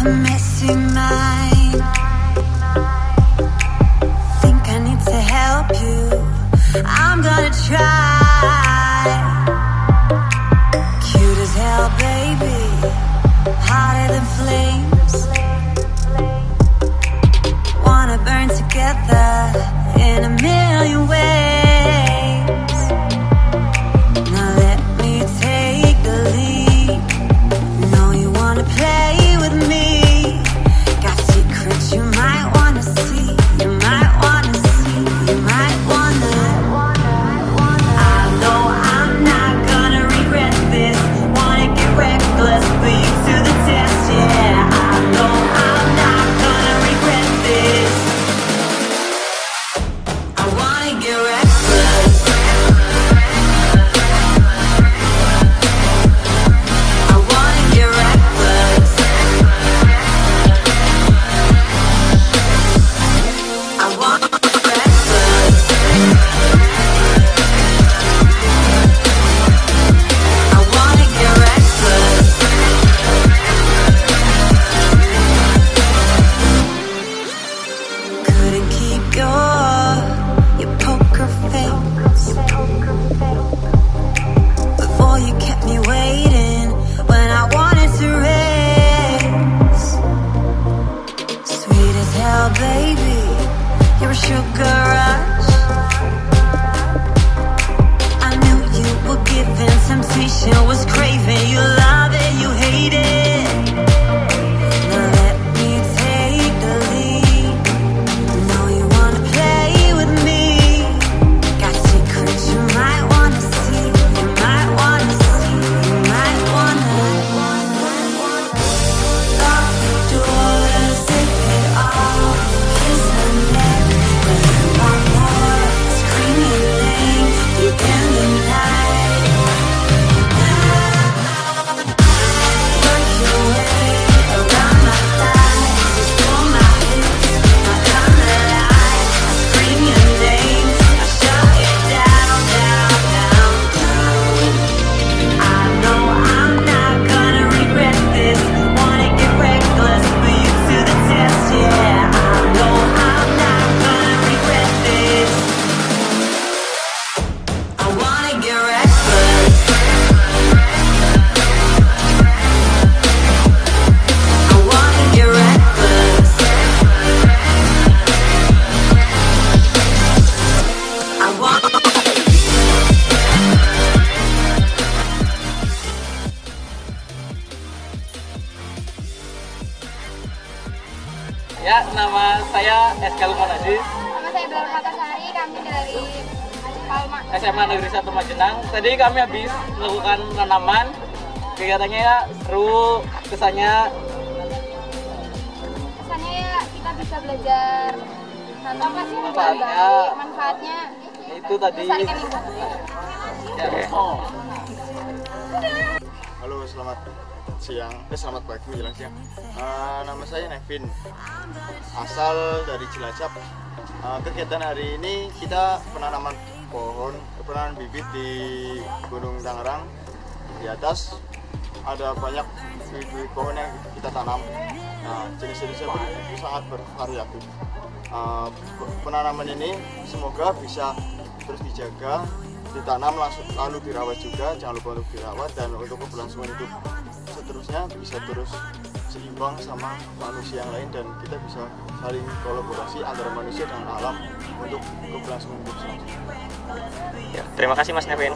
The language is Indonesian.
a messy mind. Think I need to help you. I'm gonna try. Cute as hell, baby. Hotter than flames. Ya, nama saya Eskal Aziz, Nama saya Bella Matasari, kami dari Palma. SMA Negeri 1 Majenang. Tadi kami habis melakukan tanaman. Kegiatannya ya seru, kesannya Kesannya ya kita bisa belajar nanam apa sih Manfaatnya. manfaatnya itu tadi. Ya, oh. Selamat siang. Eh, selamat pagi menjelang siang. Eh, nama saya Nevin. Asal dari Cilacap. Eh, kegiatan hari ini kita penanaman pohon, penanaman bibit di Gunung Tangerang. Di atas ada banyak bibit pohon yang kita tanam. Nah, jenis-jenisnya ber- sangat bervariatif. Eh, penanaman ini semoga bisa terus dijaga ditanam langsung lalu dirawat juga jangan lupa untuk dirawat dan untuk keberlangsungan hidup seterusnya bisa terus seimbang sama manusia yang lain dan kita bisa saling kolaborasi antara manusia dengan alam untuk keberlangsungan hidup selanjutnya. Ya, terima kasih Mas Nevin.